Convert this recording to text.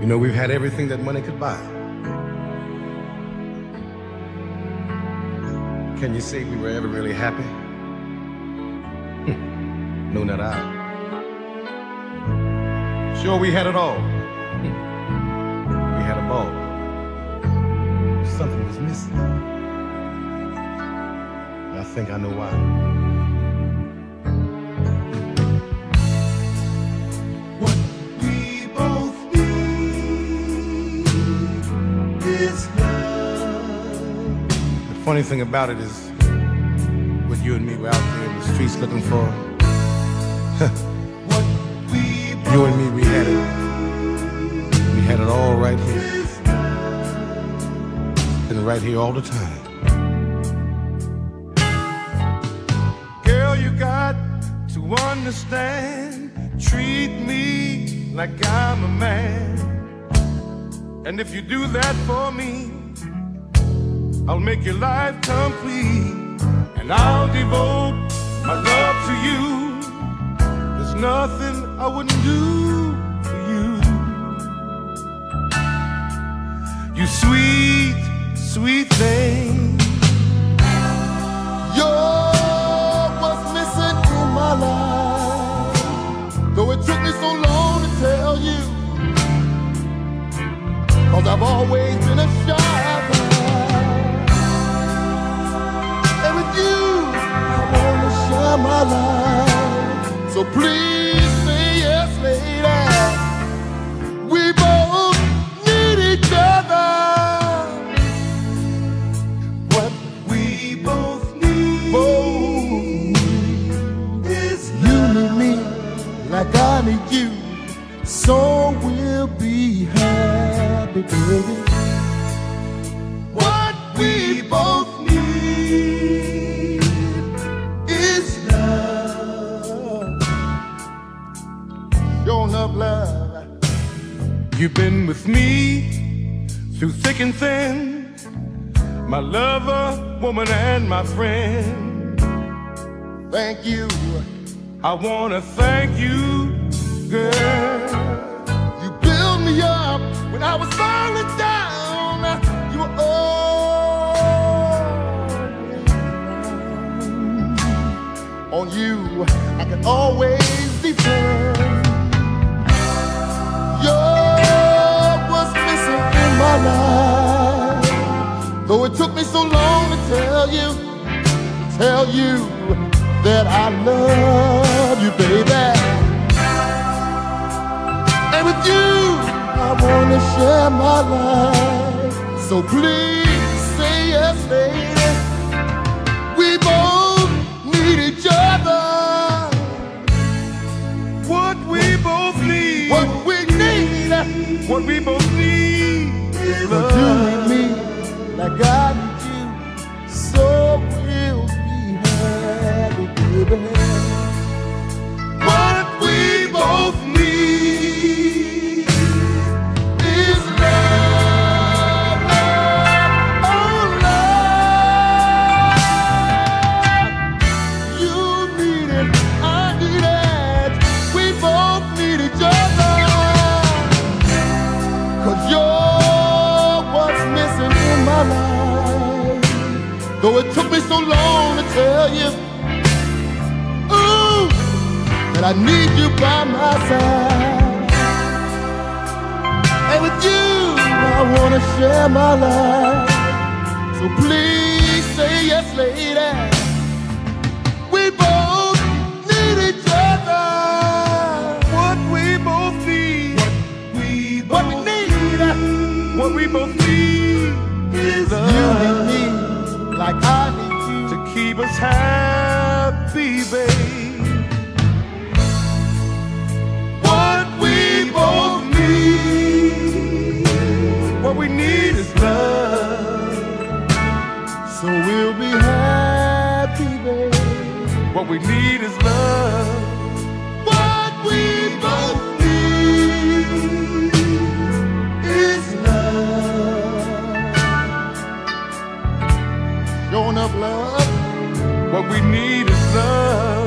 You know, we've had everything that money could buy. Can you say we were ever really happy? Hmm. no, not I. Sure, we had it all. we had a ball. Something was missing. I think I know why. Funny thing about it is, what you and me were out there in the streets looking for, you and me, we had it. We had it all right here. Been right here all the time. Girl, you got to understand. Treat me like I'm a man. And if you do that for me, I'll make your life complete. And I'll devote my love to you. There's nothing I wouldn't do for you. You sweet, sweet thing. You're what's missing in my life. Though it took me so long to tell you. Cause I've always been a shy So please say yes, lady. We both need each other. What we both need oh. is you need me like I need you. So we'll be happy, baby. What we both You've been with me through thick and thin, my lover, woman, and my friend. Thank you. I wanna thank you, girl. You built me up when I was falling down. You were always on you. I can always depend. Though it took me so long to tell you, tell you that I love you, baby. And with you, I wanna share my life. So please say yes, lady. We both Though it took me so long to tell you. Ooh, that I need you by my side. And with you, I wanna share my life. So please say yes, lady. We both need each other. What we both need, what we need what we both need grown up love. What we need is love.